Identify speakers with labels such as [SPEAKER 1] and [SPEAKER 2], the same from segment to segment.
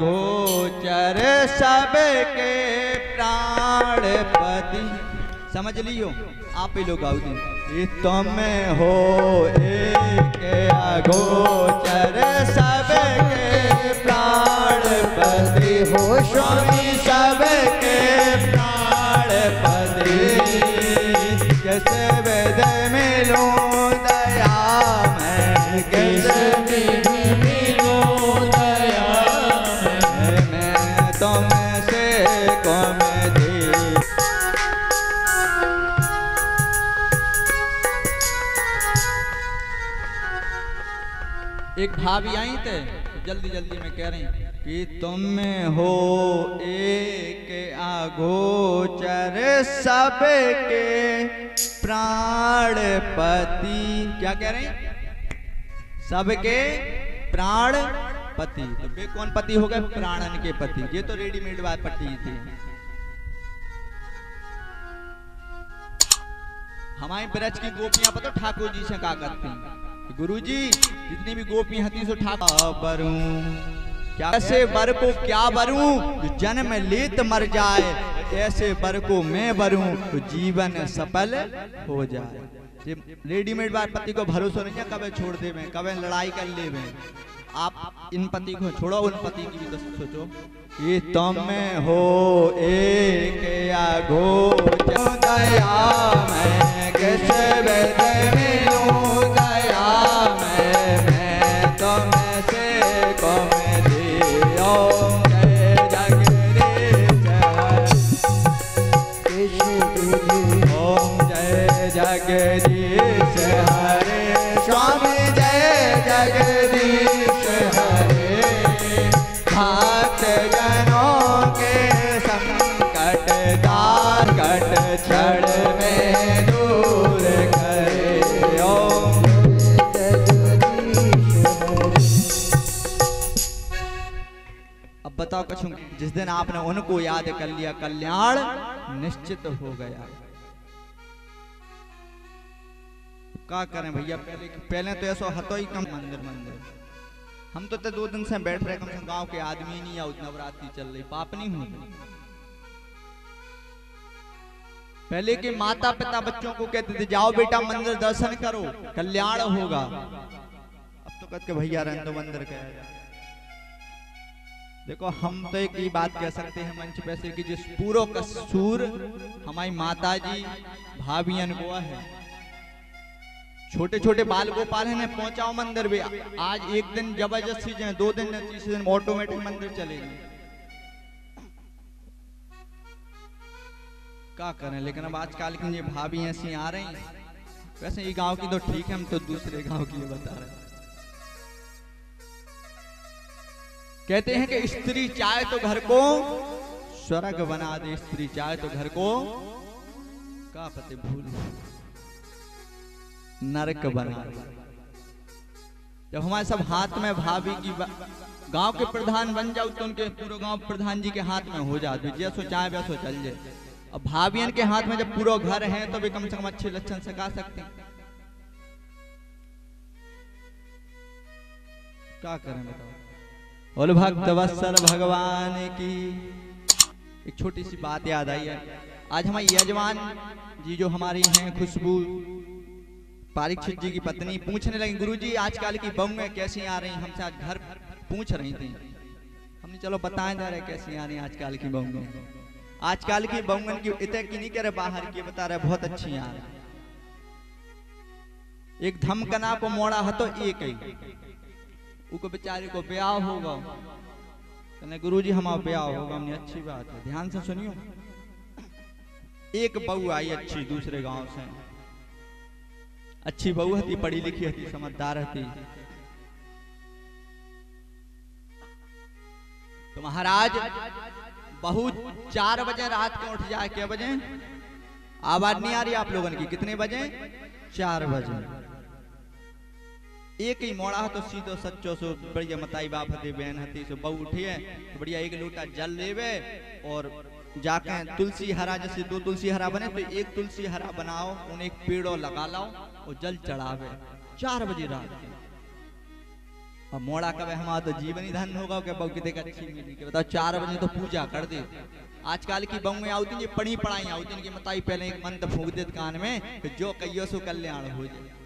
[SPEAKER 1] गोचर सबके प्राणपति समझ लियो? आप ही लोग गाओ दी तुम हो एक अगोचर सबके प्राणपति हो स्वामी सबके प्राणपति किस वेद मिलो एक भाभी आई थे जल्दी जल्दी में कह रही कि तुम हो एक आगोचर सबके प्राणपति। क्या कह रही सबके प्राण पति तो वे कौन पति हो गए? प्राणन के पति। ये तो रेडीमेड बात पति थी। हमारे ब्रज की गोपियाँ पता ठाकुर जी से क्या करती गुरु जी जितनी भी गोपी हती सो ठाकुर बरू क्या ऐसे बर को क्या बरूं जो जन्म लेत मर जाए। ऐसे बर को मैं बरूं तो जीवन सफल हो जाए। रेडीमेड बात पति को भरोसा नहीं है कब छोड़ दे में कब लड़ाई कर ले में आप इन पति को छोड़ो उन पति की भी सोचो। ये तुम में हो एक या घो दया मैं किस वेद बताओ कछु जिस दिन आपने उनको याद कर लिया, कल्याण निश्चित हो गया। क्या करें भैया, पहले पहले तो ऐसा हतो ही कम मंदिर मंदिर। हम तो दो दिन से बैठ रहे कम से गाँव के आदमी नहीं या नवरात्रि चल रही, पाप नहीं हुई। पहले के माता पिता बच्चों को कहते थे, जाओ बेटा, मंदिर दर्शन करो, कल्याण होगा। अब तो कहते, भैया रहने दो, मंदिर कह देखो, हम तो एक ही बात कह सकते हैं मंच पे से कि जिस पूरो कसूर हमारी माता जी भाभी अनगुआ है। छोटे छोटे बाल गोपाल ने पहुंचाओ मंदिर भी आज एक दिन ज़बरदस्ती जाए दो दिन तीसरे दिन ऑटोमेटिक मंदिर चले गए। क्या करें, लेकिन अब आजकल की ये भाभी ऐसी आ रही हैं। वैसे ये गाँव की तो ठीक है, हम तो दूसरे गाँव की बता रहे हैं। कहते हैं कि स्त्री चाहे तो घर को, स्वर्ग बना दे, स्त्री चाहे तो घर को। का पते भूल नरक बना दे। जब हमारे सब हाथ में भाभी की गाँव के प्रधान बन जाओ तो उनके पूरे गाँव प्रधान जी के हाथ में हो जाते जैसो चाहे वैसो चल जाए। अब भाभियन के हाथ में जब पूरा घर है तो भी कम से कम अच्छे लक्षण सका सकते हैं। क्या करें बताओ? बोल भक्त वत्सल भगवान की। एक छोटी सी बात याद आई है। आज हमारी यजमान जी जो हमारी हैं, खुशबू, पारीक्षित जी की पत्नी, पूछने लगी, गुरुजी, आजकल की बहुएँ कैसी आ रही हमसे आज घर पूछ रही थी। हमने चलो बताएँ जा रहे कैसी आ रही आजकल की बहुएँ आजकल की बहुएँ की इतने की नहीं करे, बाहर की बता रहे बहुत अच्छी आ रही एक धमकना को मोड़ा है तो एक ही उको बेचारे को ब्याह होगा। कहने गुरु जी हमारा ब्याह होगा, हमने अच्छी बात है। ध्यान से सुनियो। एक बहू आई अच्छी, दूसरे गाँव से। अच्छी बहू हती पढ़ी लिखी हती समझदार हती तो महाराज बहू चार बजे रात को उठ जाए, क्या बजे? आवाज़ नहीं आ रही आप लोगों की, कितने बजे? चार बजे। एक ही मोड़ा है तो सीधो सच्चो सो बढ़िया मताई बाप हती बहन हती सो बहू उठी है तो बढ़िया एक लोटा जल लेवे और जाके तुलसी हरा जैसे दो तुलसी हरा बने तो एक तुलसी हरा बनाओ उन्हें एक पेड़ो लगा लाओ और जल चढ़ावे चार बजे रात अब मोड़ा कब हमारा तो जीवन ही धन होगा क्या बहु कितने अच्छी मिली के बताओ चार बजे तो पूजा कर दे आजकल की बहुएँ आउती पढ़ी पढ़ाई आउती मताई पहले एक मंत्र फूक दे कान में जो कहियो सो कल्याण हो जाए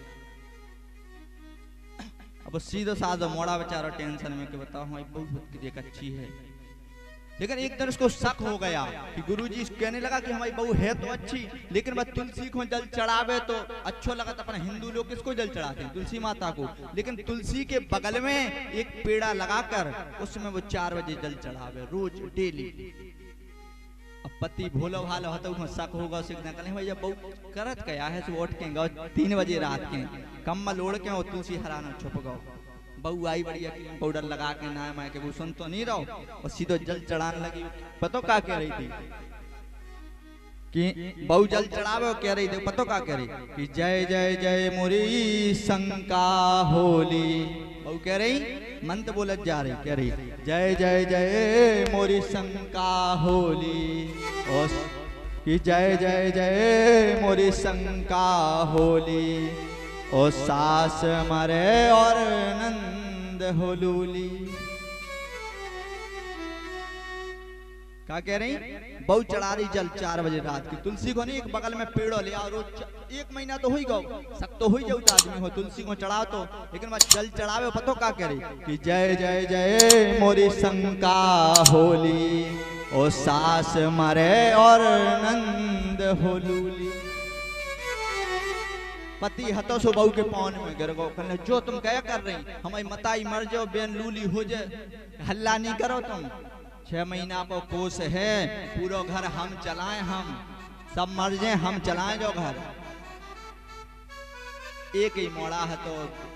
[SPEAKER 1] अब सीधो साधो मोड़ा बेचारा टेंशन में कि बताओ हमारी बहुत कितनी अच्छी है। लेकिन एक दिन उसको शक हो गया कि गुरुजी कहने लगा कि हमारी बहू है तो अच्छी, लेकिन वह तुलसी को जल चढ़ावे तो अच्छो लगा अपना हिंदू लोग किसको जल चढ़ाते तुलसी माता को। लेकिन तुलसी के बगल में एक पेड़ा लगाकर उसमें वो चार बजे जल चढ़ावे, रोज, डेली। अब पति भोलो भालो होता शक होगा, उसे कहने भैया, बहू करत क्या है सो उठ के तीन बजे रात के कम्बल ओढ़ के और तुलसी हराना छुप गो बहू आई बढ़िया क्रीम पाउडर लगा के ना मैं के वो सुन तो नहीं रहो। और सीधो जल चढ़ाने लगी। पतो का कह रही थी? कि बहु जल चढ़ावे कह रही थी, पतो का कह रही? कि जय जय जय मोरी शंका होली। बहु कह रही मंत्र बोलत जा रही, कह रही, जय जय जय मोरी शंका होली। और कि जय जय जय मोरी शंका होली। ओ सास मरे और नंद होलूली क्या कह रही? बहु चढ़ा रही जल चार बजे रात की। तुलसी को नहीं, एक बगल में पेड़ो ले आओ एक महीना तो हुई गो सब तो हुई जाऊ आदमी हो तुलसी को चढ़ाओ तो लेकिन बस जल चढ़ावे, पतो का कह रही? कि जय जय जय, मोरी शंका होली। ओ सास मरे और नंद होलूली पति हतो सो बहू के पौन में गिर गो कहने, जो तुम क्या कर रही, हमारी मताई मर जाओ, बेन लूली हो जाए। हल्ला नहीं करो तुम। छह महीना को कोस है, पूरा घर हम चलाए हम। सब मर जाए, हम चलाएँ जो घर। एक ही मोड़ा है तो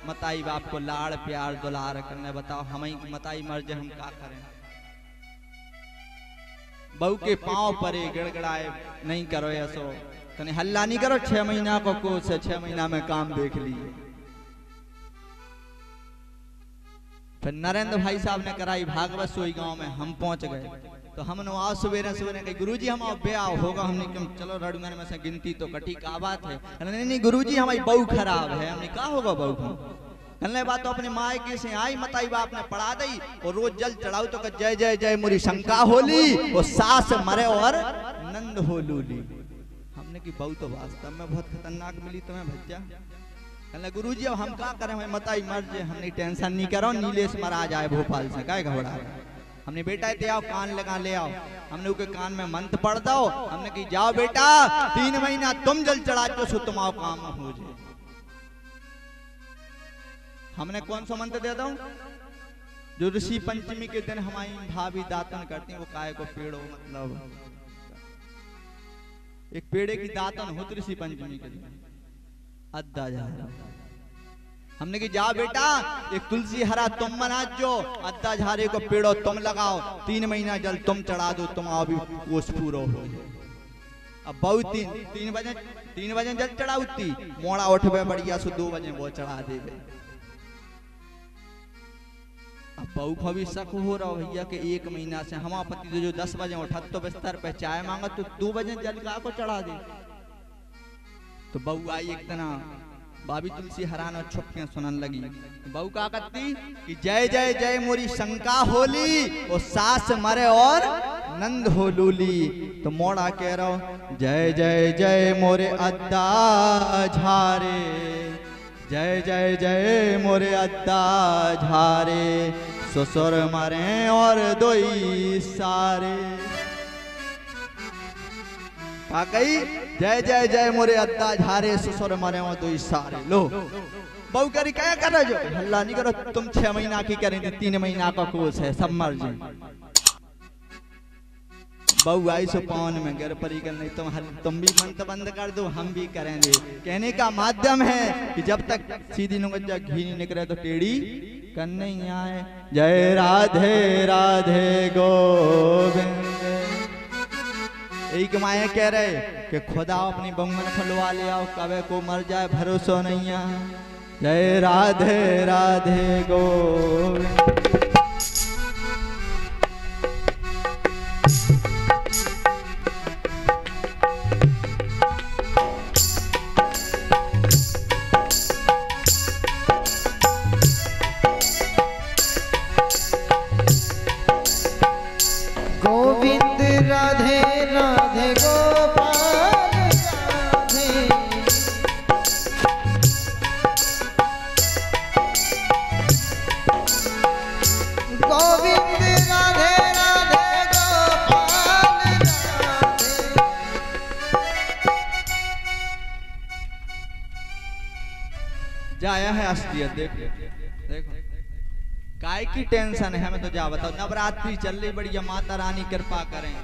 [SPEAKER 1] मताई बाप को लाड़ प्यार दुलार करने बताओ हम मताई मर जाए, हम क्या करें? बहू के पाँव परे गिड़गड़ाए, नहीं करो ऐसो। कहीं हल्ला नहीं करो, छह महीना को कोर्स है, छह महीना में काम देख लिए फिर नरेंद्र भाई साहब ने कराई, भागवत सोई गाँव में हम पहुँच गए। तो हम आज सवेरे सवेरे कही गुरु जी हम ब्याह होगा हमने क्यों चलो रड़ुगन में से गिनती तो कटी का बात है? नहीं नहीं गुरु जी हमारी बहू खराब है। हमने कहा होगा बहू कहने, बात तो अपने माए के से आई, मताई बाप ने पढ़ा दी, और रोज जल चढ़ाऊ तो जय जय जय, मुरी शंका होली, और सास मरे और नंद होलूली हमने की बहू तो वास्तव में बहुत खतरनाक मिली तुम्हें भज्जा कहने गुरु जी अब हम क्या करें? हमें मताई मर जाए, हमने टेंशन नहीं करो, नीलेश मरा जाए भोपाल से। क्या घबरा हमने बेटा ते आओ, कान लगा ले आओ। हमने उनके कान में मंत्र पढ़ दो। हमने की जाओ बेटा, तीन महीना तुम जल चढ़ा तो सो तुम आओ, काम हो जाए। हमने कौन सा मंत्र दे दो? जो ऋषि पंचमी के दिन हमारी भाभी दातन करती है, वो काय को पेड़ो मतलब। एक पेड़े की दातन हो ऋषि पंचमी के दिन। अद्दा जा हमने की जा बेटा एक तुलसी हरा तुम मना जो। अद्दा झारे को पेड़ो तुम लगाओ। तीन महीना जल तुम चढ़ा दो तुम आओ भी कोष पूरा हो। अब बहुत तीन तीन बजे तीन बजे जल चढ़ा उठती मोड़ा उठवे बढ़िया सो दो बजे वो चढ़ा दे बहू को हो रहा भैया के एक महीना से। हमारा पति जो दस बजे उठा तो बिस्तर पे चाय मांगा तो दो बजे जल का चढ़ा दे। तो बहू आई एक तना बाबी तुलसी हरान और छुप के सुनन लगी। बहू का कहती कि जय जय जय मोरी शंका होली और सास मरे और नंद हो लूली। तो मोड़ा कह रहा जय जय जय मोरे अद्दा झारे। जय जय जय, मोरे अद्दा झारे, ससुर मरे और दोई सारे। का कही जय जय जय, मोरे अद्दा झारे, ससुर मरे और दोई सारे। लो। बहु करी क्या कर रहे जो हल्ला नहीं करो, तुम छह महीना की करेंगे, तीन महीना का कोर्स है, सब मर जाए बहु आई सो पावन में घर परी कर नहीं, तुम तुम भी मंत्र बंद कर दो, हम भी करेंगे। कहने का माध्यम है कि जब तक सीधी नुगजा घी नहीं निकले तो टेढ़ी कर नहीं आए। जय राधे राधे गोविंद। एक माए कह रहे कि खुदा अपनी बंगन खुलवा ले आओ, कवे को मर जाए, भरोसा नहीं है। जय राधे राधे गोविंद। जाया है असलियत देखो। देखो। काय की टेंशन है, हमें तो जा बताओ। नवरात्रि चल रही, बढ़िया माता रानी कृपा करें।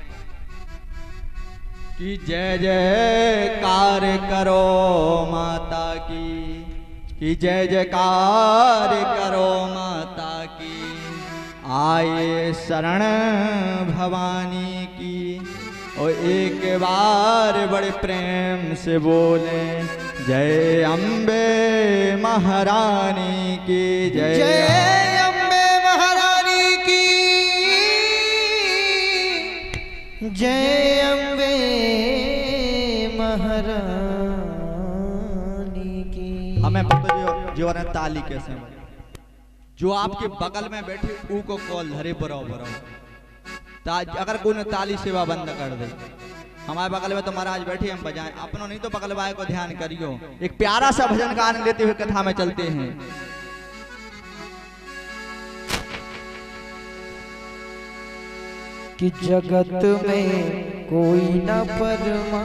[SPEAKER 1] कि जय जय कार्य करो माता की, कि जय जय कार्य करो माता की। आए शरण भवानी की, और एक बार बड़े प्रेम से बोले जय अम्बे महारानी की जय।
[SPEAKER 2] जय अम्बे महारानी की। जय अम्बे महारानी की।
[SPEAKER 1] हमें पता जो जो है ताली कैसे जो आपके बगल में बैठे ऊ को कॉल धरे बरो बरो अगर कोई ताली सेवा बंद कर दे। हमारे बगल में तो महाराज बैठे हम बजाएँ। अपनों नहीं तो बगल वाले को ध्यान करियो। एक प्यारा सा भजन गान लेते हुए कथा में चलते हैं।
[SPEAKER 2] कि जगत में कोई न परमा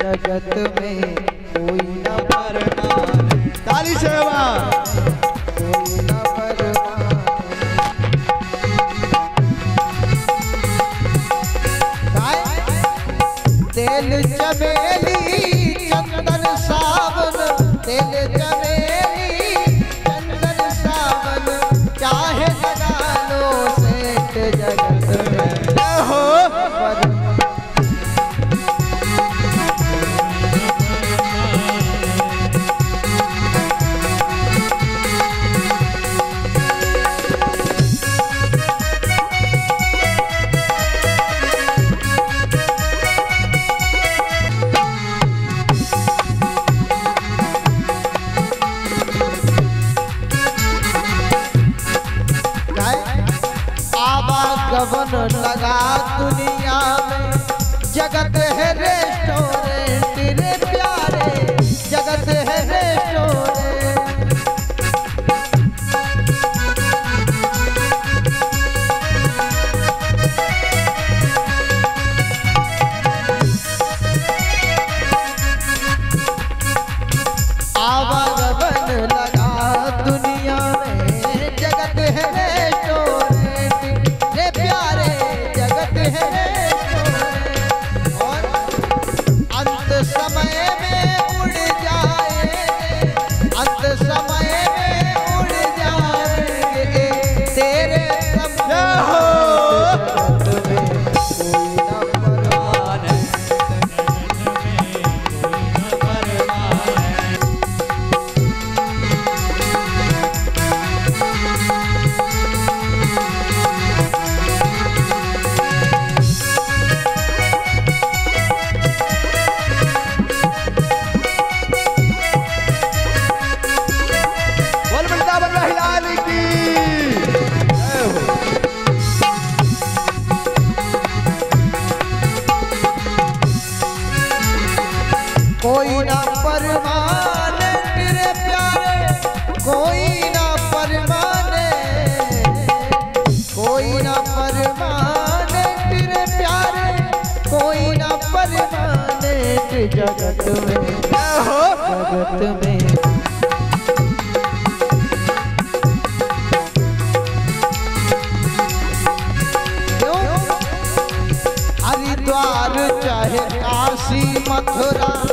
[SPEAKER 2] जगत में कोई न
[SPEAKER 1] परमान ताली सेवा
[SPEAKER 2] तेल चमेली लगा दुनिया में। जगत जगत में हरिद्वार चाहे काशी मथुरा।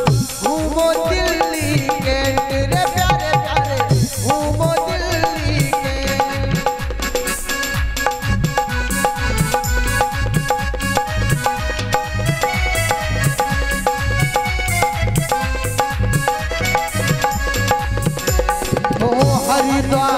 [SPEAKER 2] perdoar.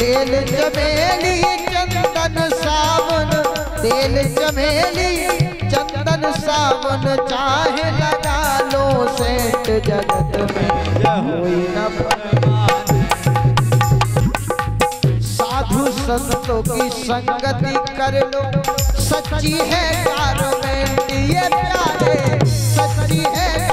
[SPEAKER 2] तेल चमेली चंदन सावन, तेल चमेली चंदन सावन, चाहे लगा लो सेठ जगत में, कोई न साधु संतों की संगति कर लो, सच्ची है कारमेंट ये प्यारे, सच्ची है